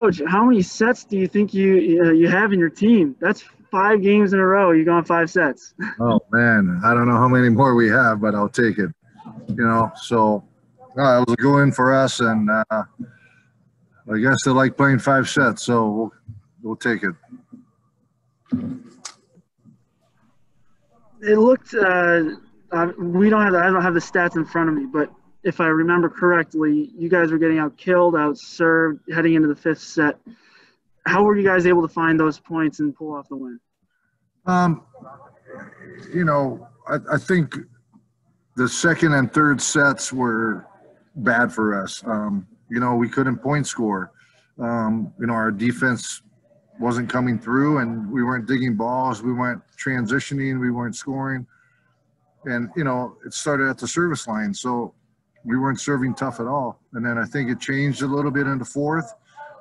Coach, how many sets do you think you uh, you have in your team? That's five games in a row. You gone five sets. Oh man, I don't know how many more we have, but I'll take it. You know, so uh, it was a go in for us, and uh, I guess they like playing five sets, so we'll we'll take it. It looked. Uh, uh, we don't have. I don't have the stats in front of me, but if I remember correctly, you guys were getting out killed, out served, heading into the fifth set. How were you guys able to find those points and pull off the win? Um, you know, I, I think the second and third sets were bad for us. Um, you know, we couldn't point score. Um, you know, our defense wasn't coming through and we weren't digging balls. We weren't transitioning. We weren't scoring. And, you know, it started at the service line. So we weren't serving tough at all. And then I think it changed a little bit in the fourth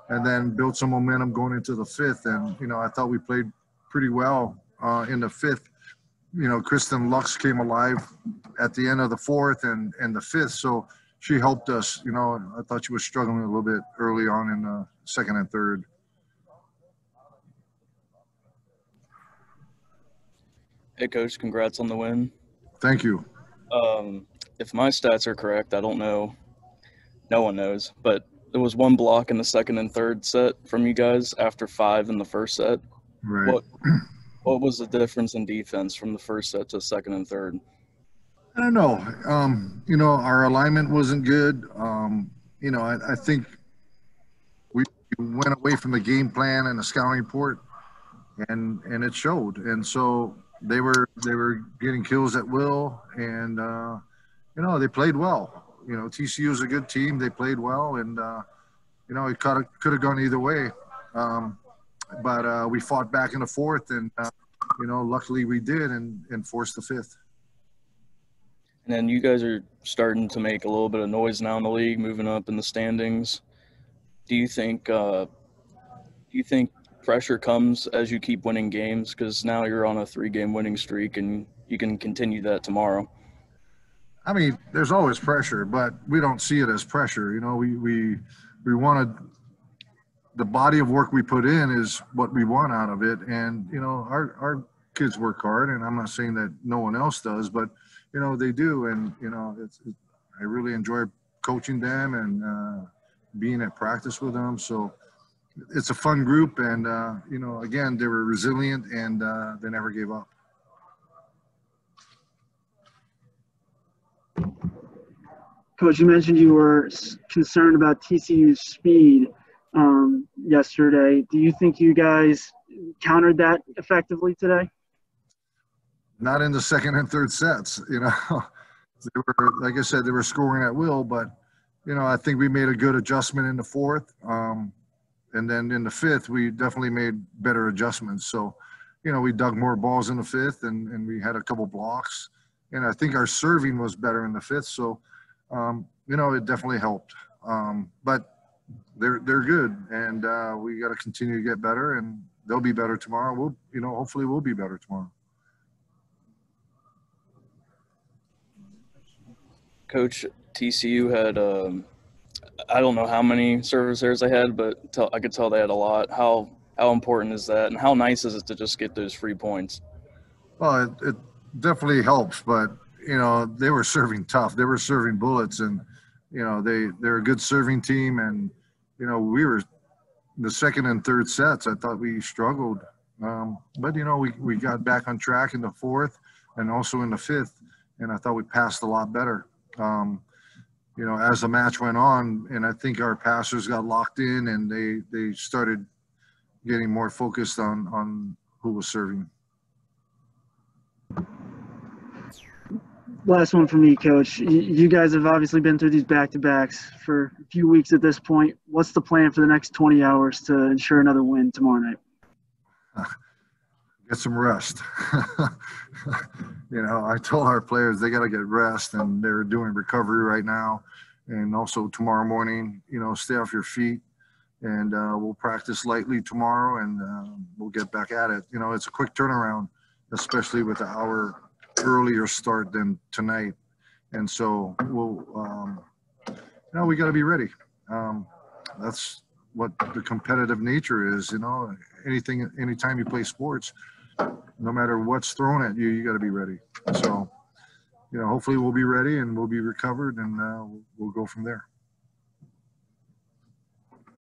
and then built some momentum going into the fifth. And, you know, I thought we played pretty well uh, in the fifth. You know, Kristen Lux came alive at the end of the fourth and, and the fifth. So she helped us. You know, I thought she was struggling a little bit early on in the second and third. Hey, coach, congrats on the win. Thank you. Um, if my stats are correct, I don't know. No one knows, but there was one block in the second and third set from you guys after five in the first set. Right. What what was the difference in defense from the first set to second and third? I don't know. Um, you know, our alignment wasn't good. Um, you know, I, I think we went away from the game plan and the scouting report, and and it showed. And so they were they were getting kills at will, and uh, you know they played well. You know, TCU is a good team. They played well, and uh, you know it could could have gone either way. Um, but uh, we fought back in the fourth, and uh, you know, luckily we did, and and forced the fifth. And then you guys are starting to make a little bit of noise now in the league, moving up in the standings. Do you think? Uh, do you think pressure comes as you keep winning games? Because now you're on a three-game winning streak, and you can continue that tomorrow. I mean, there's always pressure, but we don't see it as pressure. You know, we we we wanted the body of work we put in is what we want out of it, and you know, our our kids work hard, and I'm not saying that no one else does, but you know they do, and you know, it's it, I really enjoy coaching them and uh, being at practice with them. So it's a fun group, and uh, you know, again, they were resilient and uh, they never gave up. Coach, you mentioned you were concerned about TCU's speed um, yesterday. Do you think you guys countered that effectively today? Not in the second and third sets. You know, they were like I said, they were scoring at will, but you know, I think we made a good adjustment in the fourth. Um, and then in the fifth, we definitely made better adjustments. So, you know, we dug more balls in the fifth and, and we had a couple blocks. And I think our serving was better in the fifth. So, um, you know, it definitely helped. Um, but they're they're good, and uh, we got to continue to get better, and they'll be better tomorrow. We'll, you know, hopefully we'll be better tomorrow. Coach, TCU had um, I don't know how many service errors they had, but tell, I could tell they had a lot. How how important is that, and how nice is it to just get those free points? Well, it, it definitely helps, but you know they were serving tough. They were serving bullets, and you know they they're a good serving team, and you know we were the second and third sets. I thought we struggled, um, but you know we we got back on track in the fourth and also in the fifth, and I thought we passed a lot better. Um, you know, as the match went on, and I think our passers got locked in, and they they started getting more focused on on who was serving. Last one for me, Coach. You guys have obviously been through these back-to-backs for a few weeks at this point. What's the plan for the next 20 hours to ensure another win tomorrow night? Get some rest. you know, I told our players they got to get rest, and they're doing recovery right now. And also tomorrow morning, you know, stay off your feet, and uh, we'll practice lightly tomorrow, and uh, we'll get back at it. You know, it's a quick turnaround, especially with hour earlier start than tonight, and so we'll, um, you know, we got to be ready. Um, that's what the competitive nature is. You know, anything, anytime you play sports, no matter what's thrown at you, you got to be ready. So, you know, hopefully we'll be ready and we'll be recovered, and uh, we'll go from there.